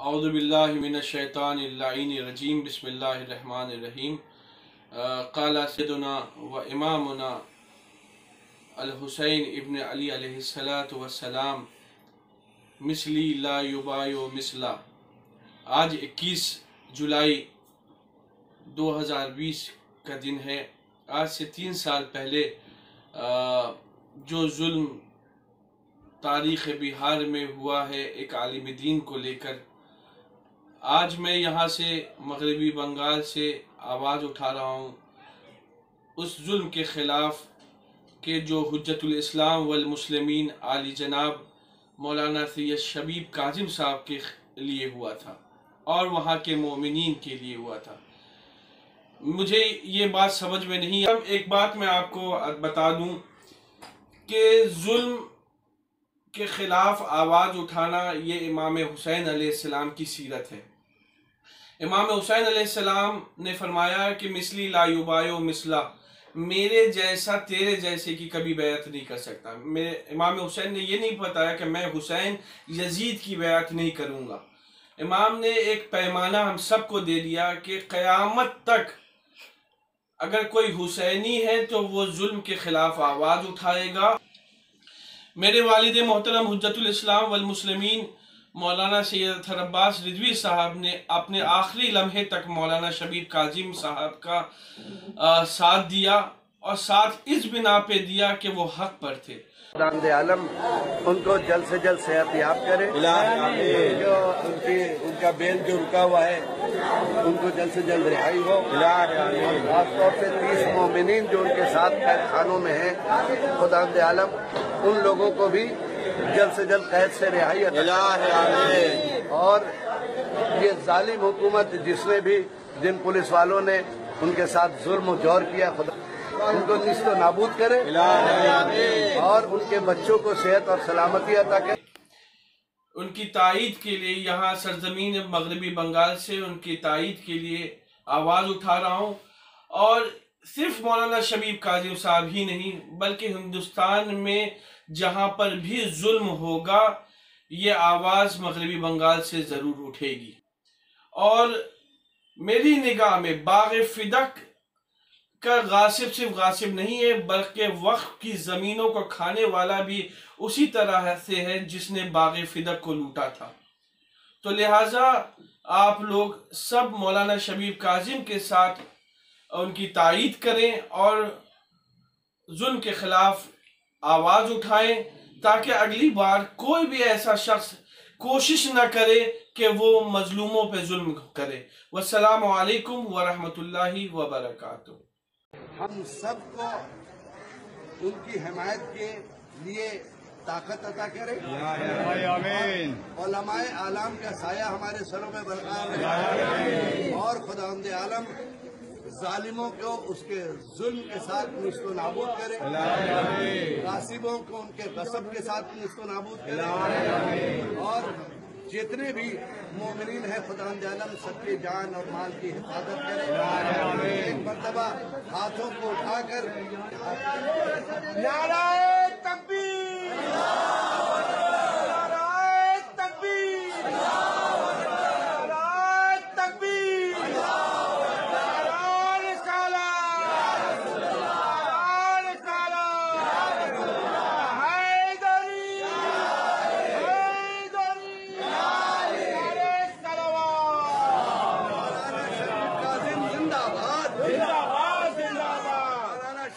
अउज़बिल्लिमिनशैतानिरजीम बिस्मिल्लाहिर्रहमानिर्रहीम क़ाला सैदना व इमामुना अल हुसैन इब्न अली अलैहिस्सलातु वस्सलाम मिसली ला मिसला आज 21 जुलाई 2020 का दिन है। आज से तीन साल पहले जो जुल्म तारीख़ बिहार में हुआ है, एक आलिम दीन को लेकर आज मैं यहाँ से मगरबी बंगाल से आवाज़ उठा रहा हूँ। उस जुल्म के ख़िलाफ़ के जो हजतुल इस्लाम वल आली जनाब मौलाना सैद शबीब काजिम साहब के लिए हुआ था और वहाँ के मोमिन के लिए हुआ था। मुझे ये बात समझ में नहीं अब एक बात मैं आपको बता दूँ कि जुल्म के ख़िलाफ़ आवाज़ उठाना ये इमाम हुसैन अलैहिस्सलाम की सीरत है। इमाम हुसैन अलैहिस्सलाम ने फरमाया कि मिसली लायुबायो मिसला, मेरे जैसा तेरे जैसे की कभी बैत नहीं कर सकता। मेरे इमाम हुसैन ने ये नहीं बताया कि मैं हुसैन यजीद की बैत नहीं करूँगा। इमाम ने एक पैमाना हम सबको दे दिया कि क़यामत तक अगर कोई हुसैनी है तो वो जुल्म के ख़िलाफ़ आवाज़ उठाएगा। मेरे वालिद मोहतरम हजतुल इस्लाम मौलाना सैयद अब्बास रिजवी साहब ने अपने आखिरी लम्हे तक मौलाना शबीर काजिम साहब का आ, साथ दिया और साथ इस बिना पे दिया कि वो हक पर थे। आलम उनको जल्द से जल्द सेहत याब करे। जो उनकी उनका बेल जो रुका हुआ है उनको जल्द से जल्द रिहाई हो। खासतौर से तीस मोमिन जो उनके साथ खानों में हैं खुदा आलम उन लोगों को भी जल्द से जल्द कैद से रिहाई और ये जालिम हुकूमत जिसने भी जिन पुलिस वालों ने उनके साथ जुल्म जौर किया खुदा उनको निस्त नाबूद करे। और उनके बच्चों को सेहत और सलामती अदा करे। उनकी तायद के लिए यहाँ सरजमीन मगरबी बंगाल से उनकी तायद के लिए आवाज़ उठा रहा हूँ। और सिर्फ़ मौलाना शबीब काजिम साहब ही नहीं, बल्कि हिंदुस्तान में जहाँ पर भी जुल्म होगा, ये आवाज़ मगरबी बंगाल से ज़रूर उठेगी। और मेरी निगाह में बाग फिदक का गासिब सिर्फ़ गासिब नहीं है, बल्कि वक्त की ज़मीनों को खाने वाला भी उसी तरह से है जिसने बाग फिदक को लूटा था। तो लिहाजा आप लोग सब मौलाना शबीब काजिम के साथ उनकी तायद करें और जुल्म के खिलाफ आवाज़ उठाएँ ताकि अगली बार कोई भी ऐसा शख्स कोशिश न करे कि वो मजलूमों पे जुल्म करे। वसलामकुम वरहमतुल्लाहि वबरकातुहू। हम सबको उनकी हिमायत के लिए ताकत अता करे। आलम का साया हमारे सरों में बरकरार रहे। और खुदा आलम जालिमों को, उसके जुल्म के साथ निस्तो नाबूद करे। कासिबों को, उनके कसब के साथ निस्तो नाबूद करे। और जितने भी मोमिन है, खुदा आलम सबके जान और माल की हिफाजत करे। एक मरतबा हाथों को उठाकर नाराय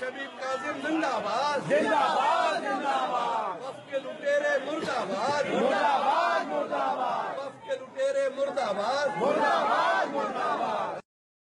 शबीब काजिम जिंदाबाद। जिंदाबाद जिंदाबाद। वफ के लुटेरे मुर्दाबाद।